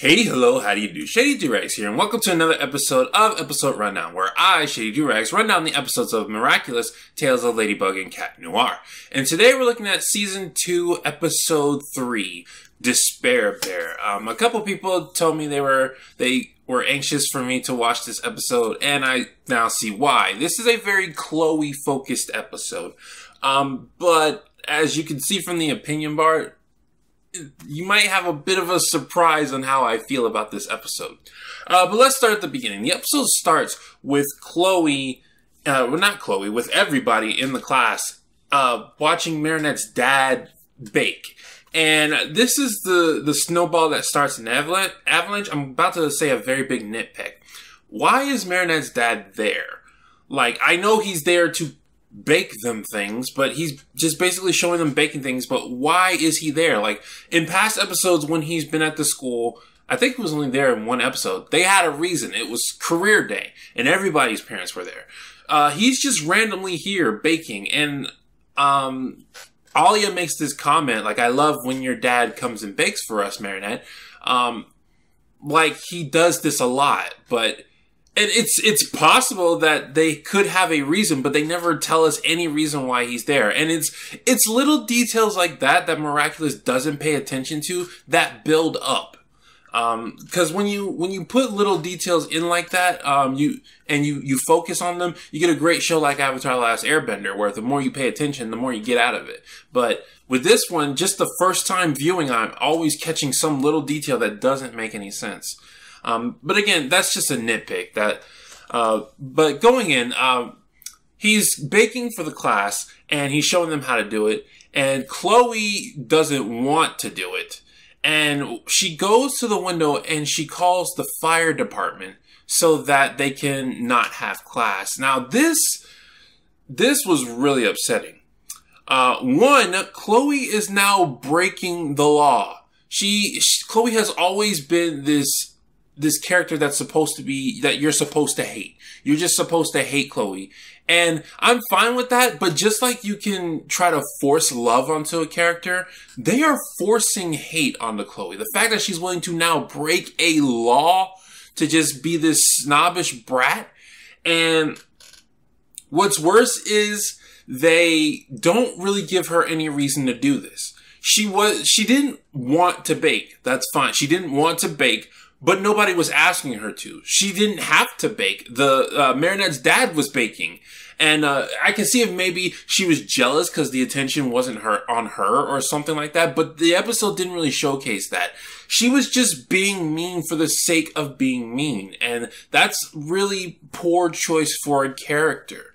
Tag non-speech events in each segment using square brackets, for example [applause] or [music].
Hey, hello, how do you do? Shady Doorags here, and welcome to another episode of Episode Rundown, where I, Shady Doorags, run down the episodes of Miraculous Tales of Ladybug and Cat Noir. And today we're looking at Season 2, Episode 3, Despair Bear. Um, a couple people told me they were, they were anxious for me to watch this episode, and I now see why. This is a very Chloe focused episode. Um, but as you can see from the opinion bar, you might have a bit of a surprise on how I feel about this episode. Uh, but let's start at the beginning. The episode starts with Chloe, uh, well, not Chloe, with everybody in the class uh, watching Marinette's dad bake. And this is the, the snowball that starts an avalanche. avalanche. I'm about to say a very big nitpick. Why is Marinette's dad there? Like, I know he's there to bake them things, but he's just basically showing them baking things. But why is he there? Like in past episodes when he's been at the school, I think he was only there in one episode. They had a reason. It was career day, and everybody's parents were there. Uh, he's just randomly here baking, and um, Alya makes this comment like, "I love when your dad comes and bakes for us, Marinette." Um, like he does this a lot, but and it's it's possible that they could have a reason, but they never tell us any reason why he's there. And it's it's little details like that that Miraculous doesn't pay attention to that build up. Because um, when you when you put little details in like that, um, you and you you focus on them, you get a great show like Avatar: Last Airbender, where the more you pay attention, the more you get out of it. But with this one, just the first time viewing, I'm always catching some little detail that doesn't make any sense. Um, but again, that's just a nitpick. That, uh, but going in, um, he's baking for the class and he's showing them how to do it. And Chloe doesn't want to do it. And she goes to the window and she calls the fire department so that they can not have class. Now this, this was really upsetting. Uh, one, Chloe is now breaking the law. She, she, Chloe has always been this this character that's supposed to be that you're supposed to hate. You're just supposed to hate Chloe. And I'm fine with that, but just like you can try to force love onto a character, they are forcing hate onto Chloe. The fact that she's willing to now break a law to just be this snobbish brat. And what's worse is they don't really give her any reason to do this. She was, she didn't want to bake. That's fine. She didn't want to bake, but nobody was asking her to. She didn't have to bake. The uh, Marinette's dad was baking, and uh, I can see if maybe she was jealous because the attention wasn't her on her or something like that. But the episode didn't really showcase that. She was just being mean for the sake of being mean, and that's really poor choice for a character.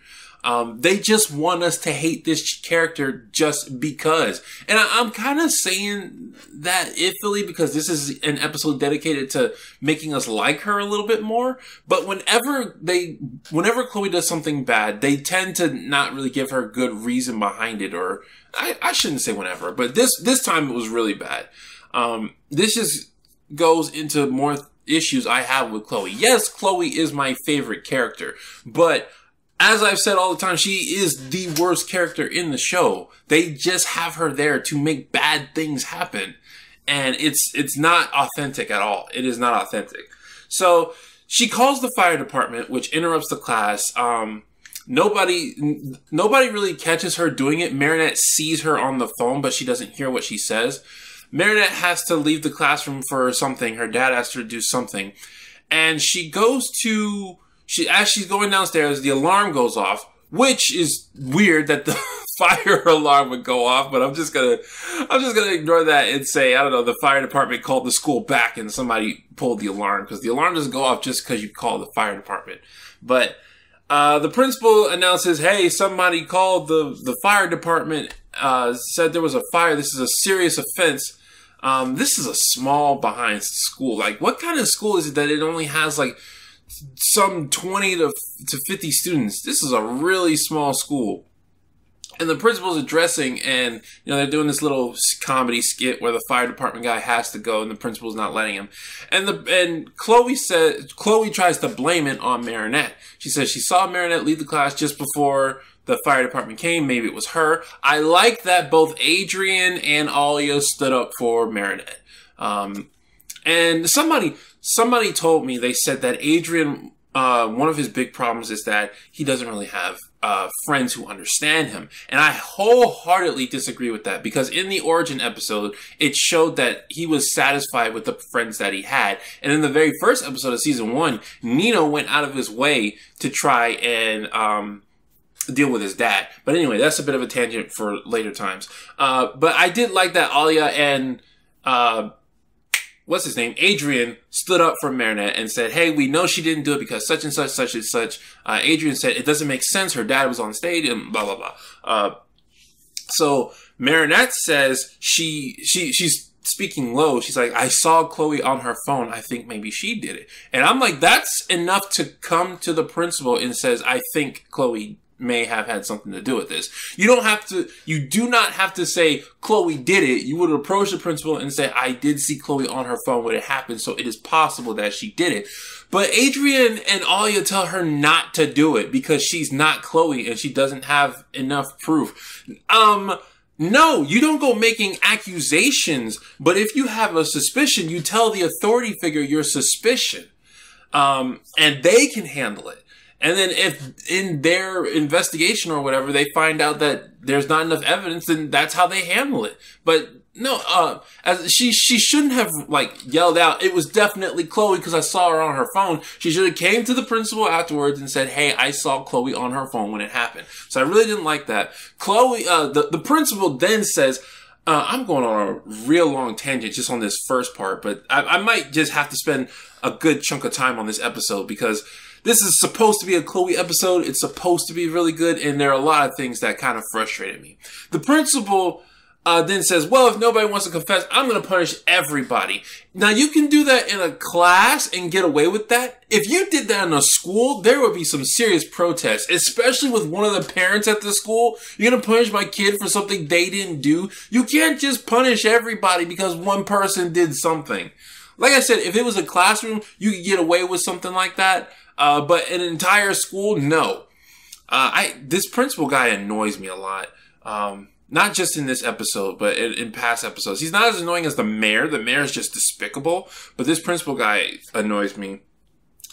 Um, they just want us to hate this character just because. And I, am kind of saying that iffily because this is an episode dedicated to making us like her a little bit more. But whenever they, whenever Chloe does something bad, they tend to not really give her good reason behind it. Or I, I shouldn't say whenever, but this, this time it was really bad. Um, this just goes into more issues I have with Chloe. Yes, Chloe is my favorite character, but as I've said all the time, she is the worst character in the show. They just have her there to make bad things happen. And it's, it's not authentic at all. It is not authentic. So she calls the fire department, which interrupts the class. Um, nobody, n- nobody really catches her doing it. Marinette sees her on the phone, but she doesn't hear what she says. Marinette has to leave the classroom for something. Her dad asked her to do something. And she goes to she as she's going downstairs, the alarm goes off, which is weird that the [laughs] fire alarm would go off. But I'm just gonna I'm just gonna ignore that and say I don't know. The fire department called the school back and somebody pulled the alarm because the alarm doesn't go off just because you call the fire department. But uh, the principal announces, "Hey, somebody called the the fire department. Uh, said there was a fire. This is a serious offense." Um, this is a small behind school. Like, what kind of school is it that it only has like some 20 to, to 50 students. This is a really small school. And the principal's addressing, and you know they're doing this little comedy skit where the fire department guy has to go, and the principal's not letting him. And the and Chloe said Chloe tries to blame it on Marinette. She says she saw Marinette leave the class just before the fire department came. Maybe it was her. I like that both Adrien and Alya stood up for Marinette. Um, And somebody, somebody told me, they said that Adrien, uh, one of his big problems is that he doesn't really have uh, friends who understand him. And I wholeheartedly disagree with that because in the origin episode, it showed that he was satisfied with the friends that he had. And in the very first episode of season one, Nino went out of his way to try and, um, deal with his dad. But anyway, that's a bit of a tangent for later times. Uh, but I did like that Alya and, uh, what's his name? Adrien stood up for Marinette and said, Hey, we know she didn't do it because such and such, such and such. Uh, Adrien said, It doesn't make sense. Her dad was on stage and blah, blah, blah. Uh, so Marinette says she, she, she's speaking low. She's like, I saw Chloe on her phone. I think maybe she did it. And I'm like, that's enough to come to the principal and says, I think Chloe may have had something to do with this. You don't have to, you do not have to say Chloe did it. You would approach the principal and say, I did see Chloe on her phone when it happened, so it is possible that she did it. But Adrien and Alya tell her not to do it because she's not Chloe and she doesn't have enough proof. Um, no, you don't go making accusations, but if you have a suspicion, you tell the authority figure your suspicion. Um, and they can handle it. And then if in their investigation or whatever, they find out that there's not enough evidence, then that's how they handle it. But no, uh, as she, she shouldn't have like yelled out. It was definitely Chloe because I saw her on her phone. She should have came to the principal afterwards and said, Hey, I saw Chloe on her phone when it happened. So I really didn't like that. Chloe, uh, the, the principal then says, uh, I'm going on a real long tangent just on this first part, but I, I might just have to spend a good chunk of time on this episode because this is supposed to be a Chloe episode. It's supposed to be really good, and there are a lot of things that kind of frustrated me. The principal uh, then says, well, if nobody wants to confess, I'm going to punish everybody. Now, you can do that in a class and get away with that. If you did that in a school, there would be some serious protests, especially with one of the parents at the school. You're going to punish my kid for something they didn't do. You can't just punish everybody because one person did something. Like I said, if it was a classroom, you could get away with something like that. Uh, but an entire school, no. Uh, I this principal guy annoys me a lot. Um, not just in this episode, but in, in, past episodes. He's not as annoying as the mayor. The mayor is just despicable, but this principal guy annoys me.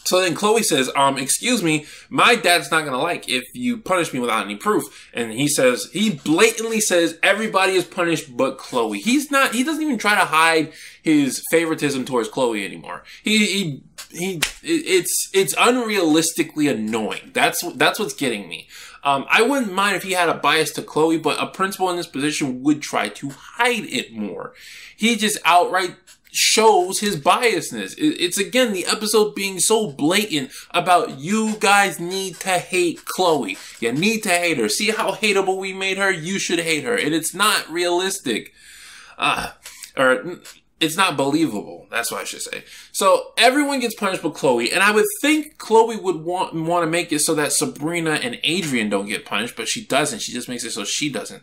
So then Chloe says, um, excuse me, my dad's not gonna like if you punish me without any proof. And he says, he blatantly says everybody is punished but Chloe. He's not, he doesn't even try to hide his favoritism towards Chloe anymore. He, he, he, it's, it's unrealistically annoying. That's, that's what's getting me. Um, I wouldn't mind if he had a bias to Chloe, but a principal in this position would try to hide it more. He just outright shows his biasness. It's again the episode being so blatant about you guys need to hate Chloe. You need to hate her. See how hateable we made her? You should hate her. And it's not realistic. Uh, or it's not believable. That's what I should say. So everyone gets punished but Chloe, and I would think Chloe would want want to make it so that Sabrina and Adrien don't get punished, but she doesn't. She just makes it so she doesn't.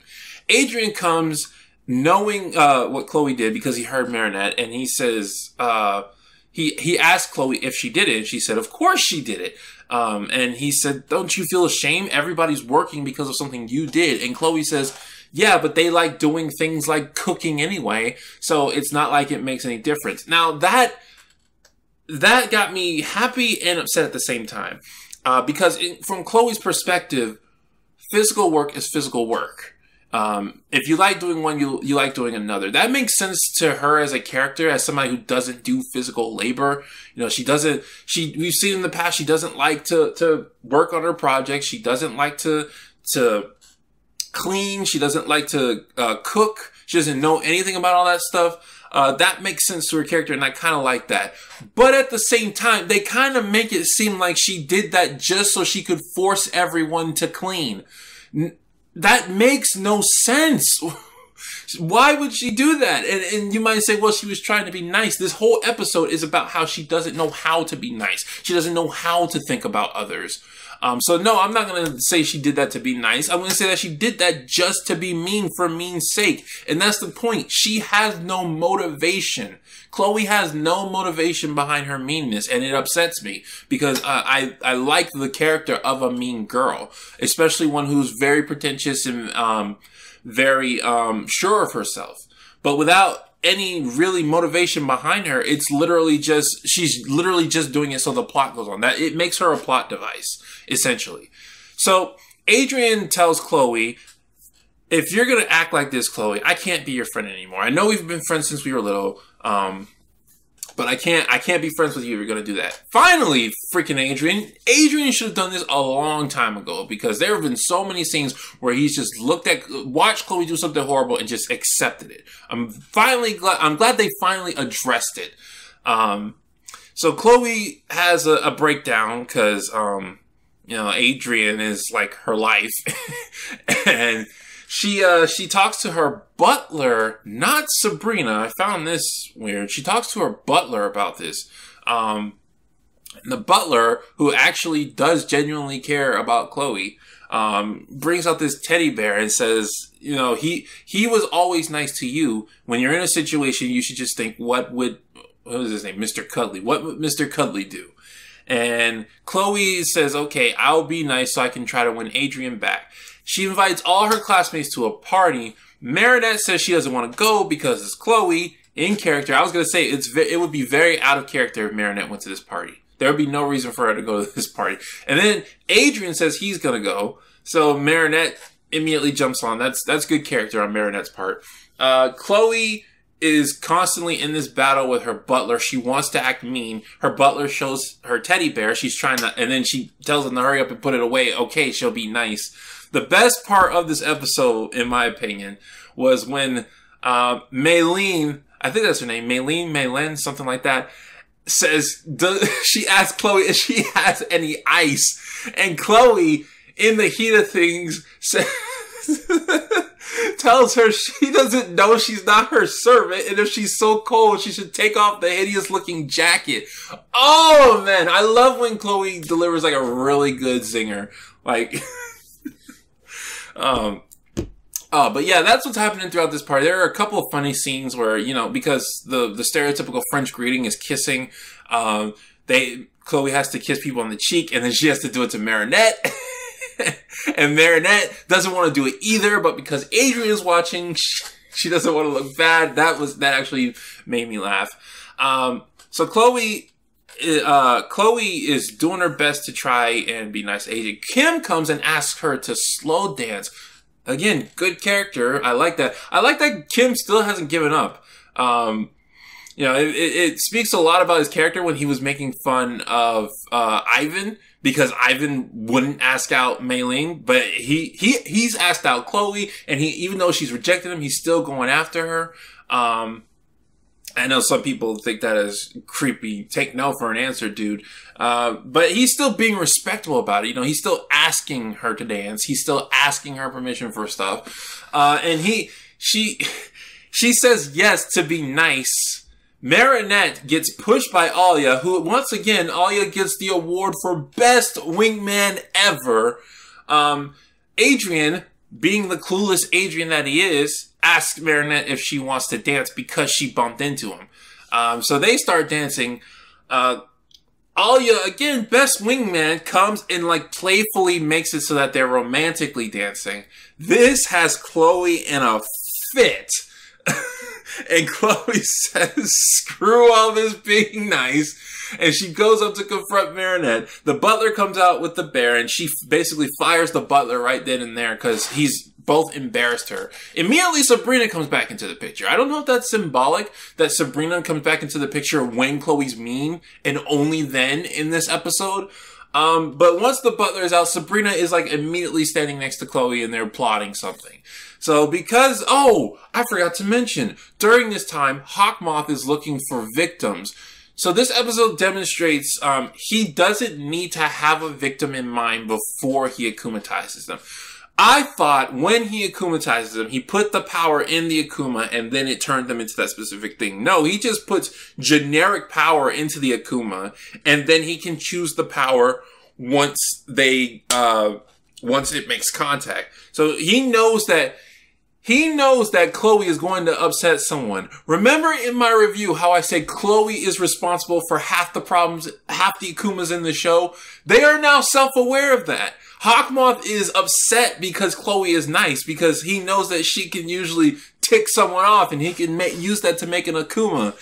Adrien comes knowing uh, what Chloe did because he heard Marinette, and he says uh, he he asked Chloe if she did it, and she said, "Of course she did it." Um, and he said, "Don't you feel ashamed? Everybody's working because of something you did." And Chloe says, "Yeah, but they like doing things like cooking anyway, so it's not like it makes any difference." Now that that got me happy and upset at the same time, uh, because in, from Chloe's perspective, physical work is physical work. Um, if you like doing one, you you like doing another. That makes sense to her as a character, as somebody who doesn't do physical labor. You know, she doesn't. She we've seen in the past she doesn't like to to work on her projects. She doesn't like to to clean. She doesn't like to uh, cook. She doesn't know anything about all that stuff. Uh, that makes sense to her character, and I kind of like that. But at the same time, they kind of make it seem like she did that just so she could force everyone to clean. N- that makes no sense. [laughs] Why would she do that? And, and you might say, well, she was trying to be nice. This whole episode is about how she doesn't know how to be nice. She doesn't know how to think about others. Um, so no, I'm not going to say she did that to be nice. I'm to say that she did that just to be mean for mean's sake. And that's the point. She has no motivation. Chloe has no motivation behind her meanness, and it upsets me because uh, I I like the character of a mean girl, especially one who's very pretentious and um, very um, sure of herself. But without any really motivation behind her. It's literally just she's literally just doing it so the plot goes on. That it makes her a plot device essentially. So Adrien tells Chloe, "If you're gonna act like this, Chloe, I can't be your friend anymore. I know we've been friends since we were little." Um, but I can't I can't be friends with you if you're gonna do that. Finally, freaking Adrien. Adrien should have done this a long time ago because there have been so many scenes where he's just looked at watched Chloe do something horrible and just accepted it. I'm finally glad I'm glad they finally addressed it. Um, so Chloe has a, a breakdown because um, you know Adrien is like her life, [laughs] and she uh she talks to her butler, not Sabrina. I found this weird. She talks to her butler about this. Um the butler, who actually does genuinely care about Chloe, um, brings out this teddy bear and says, you know, he he was always nice to you. When you're in a situation, you should just think, what would what was his name, Mr. Cuddly? What would Mr. Cuddly do? And Chloe says, okay, I'll be nice so I can try to win Adrien back. She invites all her classmates to a party. Marinette says she doesn't want to go because it's Chloe in character. I was going to say it's it would be very out of character if Marinette went to this party. There would be no reason for her to go to [laughs] this party. And then Adrien says he's going to go. So Marinette immediately jumps on. That's that's good character on Marinette's part. Uh, Chloe is constantly in this battle with her butler. She wants to act mean. Her butler shows her teddy bear. She's trying to, and then she tells him to hurry up and put it away. Okay, she'll be nice. The best part of this episode, in my opinion, was when uh, Maylene, I think that's her name, Maylene, Maylene, something like that, says, does, [laughs] she asks Chloe if she has any ice. And Chloe, in the heat of things, [laughs] says, tells her she doesn't know she's not her servant, and if she's so cold, she should take off the hideous looking jacket. Oh man, I love when Chloe delivers like a really good singer. Like, [laughs] um, uh, but yeah, that's what's happening throughout this part. There are a couple of funny scenes where, you know, because the, the stereotypical French greeting is kissing, um, they, Chloe has to kiss people on the cheek and then she has to do it to Marinette. [laughs] and Marinette doesn't want to do it either, but because Adrien is watching, [laughs] she, she doesn't want to look bad. That was, that actually made me laugh. Um, so Chloe, uh, Chloe is doing her best to try and be nice to Adrien. Kim comes and asks her to slow dance again, good character. I like that. I like that Kim still hasn't given up. Um, you know, it, it, speaks a lot about his character when he was making fun of uh, Ivan because Ivan wouldn't ask out Maylene, but he he he's asked out Chloe, and he even though she's rejected him, he's still going after her. Um, I know some people think that is creepy. Take no for an answer, dude. Uh, but he's still being respectful about it. You know, he's still asking her to dance. He's still asking her permission for stuff. Uh, and he, she, [laughs] she says yes to be nice. Marinette gets pushed by Alya, who once again, Alya gets the award for best wingman ever. Um, Adrien, being the clueless Adrien that he is, asks Marinette if she wants to dance because she bumped into him. Um, so they start dancing. Uh, Alya, again, best wingman, comes and like playfully makes it so that they're romantically dancing. This has Chloe in a fit. [laughs] and Chloe [laughs] says, screw all this being nice. And she goes up to confront Marinette. The butler comes out with the bear and she basically fires the butler right then and there because he's both embarrassed her. Immediately, Sabrina comes back into the picture. I don't know if that's symbolic that Sabrina comes back into the picture when Chloe's mean and only then in this episode. Um, but once the butler is out, Sabrina is like immediately standing next to Chloe and they're plotting something. So because, oh, I forgot to mention, during this time, Hawkmoth is looking for victims. So this episode demonstrates um, he doesn't need to have a victim in mind before he akumatizes them. I thought when he akumatizes them, he put the power in the Akuma and then it turned them into that specific thing. No, he just puts generic power into the Akuma and then he can choose the power once they, uh, once it makes contact. So he knows that he knows that Chloe is going to upset someone. Remember in my review how I said Chloe is responsible for half the problems, half the Akumas in the show? They are now self-aware of that. Hawkmoth is upset because Chloe is nice because he knows that she can usually tick someone off and he can use that to make an Akuma.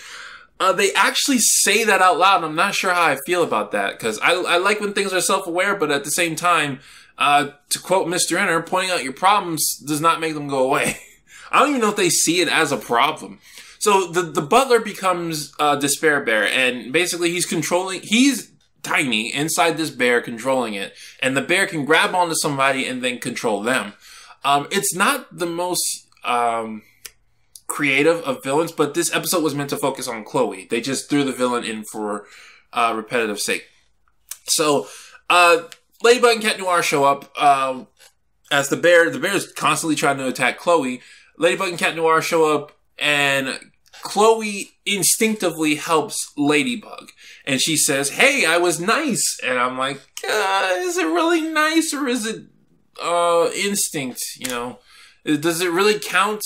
Uh, they actually say that out loud. I'm not sure how I feel about that because I, I like when things are self-aware, but at the same time, uh, to quote Mr. Enter, pointing out your problems does not make them go away. [laughs] I don't even know if they see it as a problem. So the the butler becomes uh, Despair Bear, and basically he's controlling. He's tiny inside this bear, controlling it, and the bear can grab onto somebody and then control them. Um, it's not the most um, creative of villains, but this episode was meant to focus on Chloe. They just threw the villain in for uh, repetitive sake. So, uh, Ladybug and Cat Noir show up uh, as the bear. The bear is constantly trying to attack Chloe. Ladybug and Cat Noir show up, and Chloe instinctively helps Ladybug. And she says, Hey, I was nice. And I'm like, uh, Is it really nice or is it uh, instinct? You know, does it really count?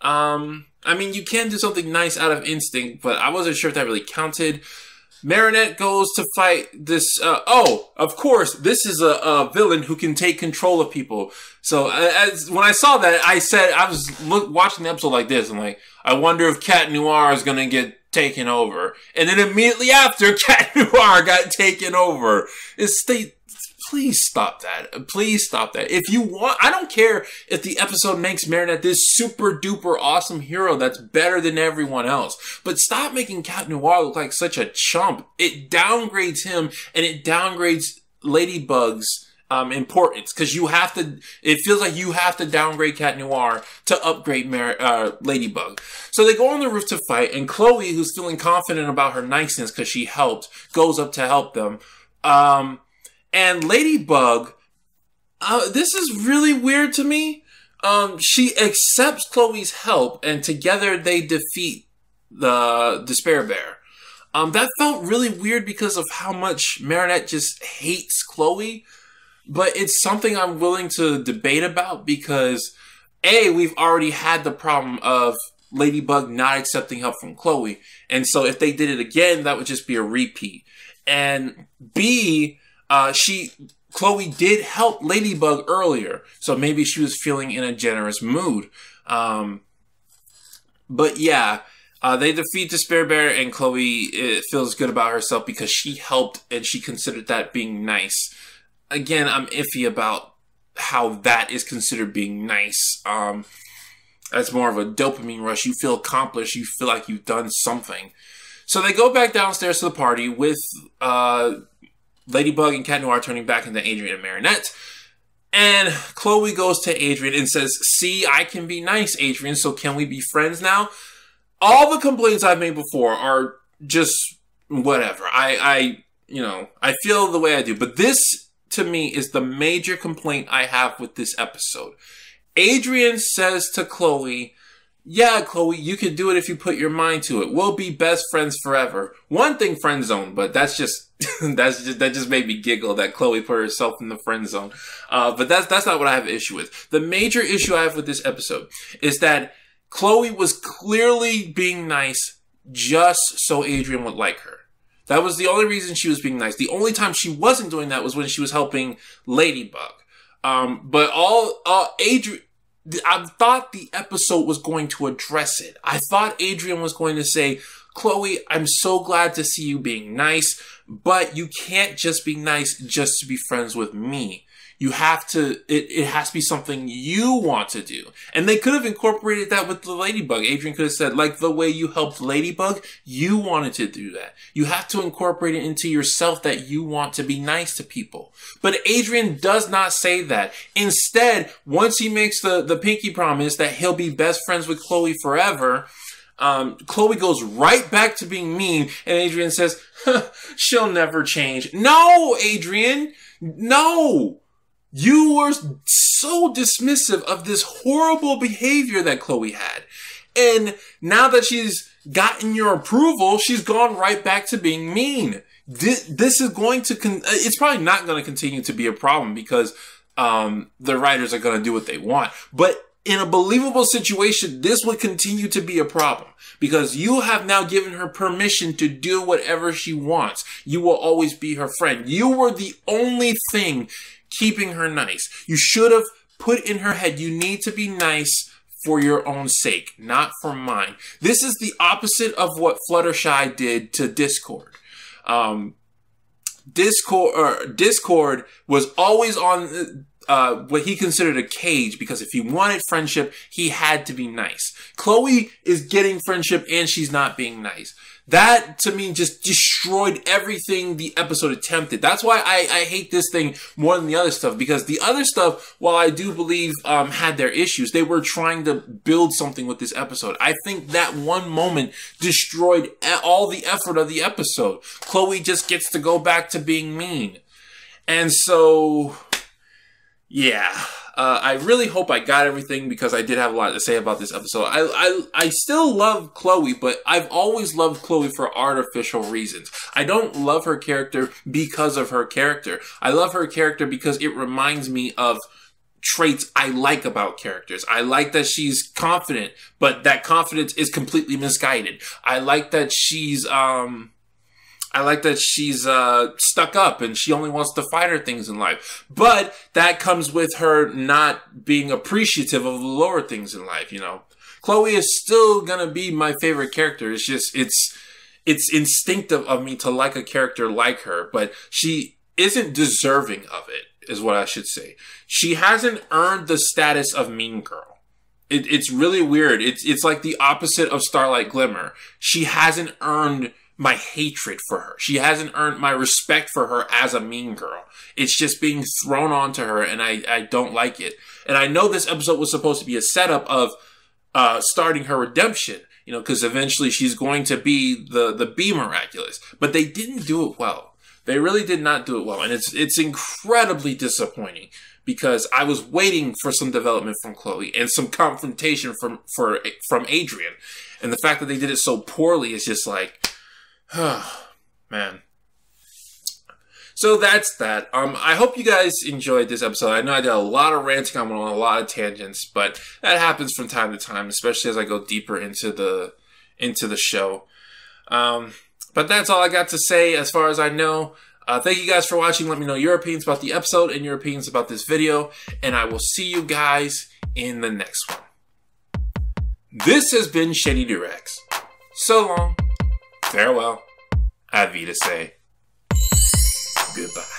Um, I mean, you can do something nice out of instinct, but I wasn't sure if that really counted. Marinette goes to fight this. Uh, oh, of course, this is a, a, villain who can take control of people. So as when I saw that, I said I was look, watching the episode like this. I'm like, I wonder if Cat Noir is gonna get taken over. And then immediately after, [laughs] Cat Noir got taken over. It's they please stop that. Please stop that. If you want, I don't care if the episode makes Marinette this super duper awesome hero that's better than everyone else. But stop making Cat Noir look like such a chump. It downgrades him and it downgrades Ladybug's um, importance because you have to. It feels like you have to downgrade Cat Noir to upgrade uh, Ladybug. So they go on the roof to fight, and Chloe, who's feeling confident about her niceness because she helped, goes up to help them. Um, and Ladybug, uh, this is really weird to me. Um, she accepts Chloe's help, and together they defeat the Despair Bear. Um, that felt really weird because of how much Marinette just hates Chloe. But it's something I'm willing to debate about because A, we've already had the problem of Ladybug not accepting help from Chloe. And so if they did it again, that would just be a repeat. And B, uh, she Chloe did help Ladybug earlier, so maybe she was feeling in a generous mood. Um, but yeah, uh, they defeat Despair Bear, and Chloe uh, feels good about herself because she helped and she considered that being nice. Again, I'm iffy about how that is considered being nice. Um, that's more of a dopamine rush. You feel accomplished. You feel like you've done something. So they go back downstairs to the party with uh, Ladybug and Cat Noir turning back into Adrien and Marinette. And Chloe goes to Adrien and says, See, I can be nice, Adrien, so can we be friends now? All the complaints I've made before are just whatever. I, I, you know, I feel the way I do. But this, to me, is the major complaint I have with this episode. Adrien says to Chloe, yeah, Chloe, you can do it if you put your mind to it. We'll be best friends forever. One thing, friend zone, but that's just [laughs] that's just that just made me giggle that Chloe put herself in the friend zone. Uh, but that's that's not what I have issue with. The major issue I have with this episode is that Chloe was clearly being nice just so Adrien would like her. That was the only reason she was being nice. The only time she wasn't doing that was when she was helping Ladybug. Um, but all all Adrien I thought the episode was going to address it. I thought Adrien was going to say, Chloe, I'm so glad to see you being nice, but you can't just be nice just to be friends with me. You have to, it, it has to be something you want to do. And they could have incorporated that with the Ladybug. Adrien could have said, like the way you helped Ladybug, you wanted to do that. You have to incorporate it into yourself that you want to be nice to people. But Adrien does not say that. Instead, once he makes the, the pinky promise that he'll be best friends with Chloe forever, um, Chloe goes right back to being mean, and Adrien says, [laughs] she'll never change. No, Adrien! No! You were so dismissive of this horrible behavior that Chloe had. And now that she's gotten your approval, she's gone right back to being mean. This, this is going to, con- it's probably not going to continue to be a problem because, um, the writers are going to do what they want. But in a believable situation, this would continue to be a problem because you have now given her permission to do whatever she wants. You will always be her friend. You were the only thing keeping her nice. You should have put in her head, you need to be nice for your own sake, not for mine. This is the opposite of what Fluttershy did to Discord. Um, Discord or Discord was always on uh, what he considered a cage because if he wanted friendship, he had to be nice. Chloe is getting friendship and she's not being nice. That to me just destroyed everything the episode attempted. That's why I, I hate this thing more than the other stuff because the other stuff, while I do believe um, had their issues, they were trying to build something with this episode. I think that one moment destroyed all the effort of the episode. Chloe just gets to go back to being mean. And so, yeah. Uh, I really hope I got everything because I did have a lot to say about this episode. I, I, I still love Chloe, but I've always loved Chloe for artificial reasons. I don't love her character because of her character. I love her character because it reminds me of traits I like about characters. I like that she's confident, but that confidence is completely misguided. I like that she's, um, I like that she's uh, stuck up and she only wants to fight her things in life. But that comes with her not being appreciative of the lower things in life, you know. Chloe is still gonna be my favorite character. It's just it's it's instinctive of me to like a character like her, but she isn't deserving of it, is what I should say. She hasn't earned the status of mean girl. It, it's really weird. It's it's like the opposite of Starlight Glimmer. She hasn't earned my hatred for her. She hasn't earned my respect for her as a mean girl. It's just being thrown onto her and I, I don't like it. And I know this episode was supposed to be a setup of uh, starting her redemption, you know, because eventually she's going to be the, the Bee Miraculous. But they didn't do it well. They really did not do it well. And it's, it's incredibly disappointing because I was waiting for some development from Chloe and some confrontation from, for, from Adrien. And the fact that they did it so poorly is just like, [sighs] Man. So that's that. Um, I hope you guys enjoyed this episode. I know I did a lot of ranting. I went on a lot of tangents, but that happens from time to time, especially as I go deeper into the into the show. Um, but that's all I got to say as far as I know. Uh, thank you guys for watching. Let me know your opinions about the episode and your opinions about this video, and I will see you guys in the next one. This has been Shady Doorags. So long farewell, I've e Avita say goodbye.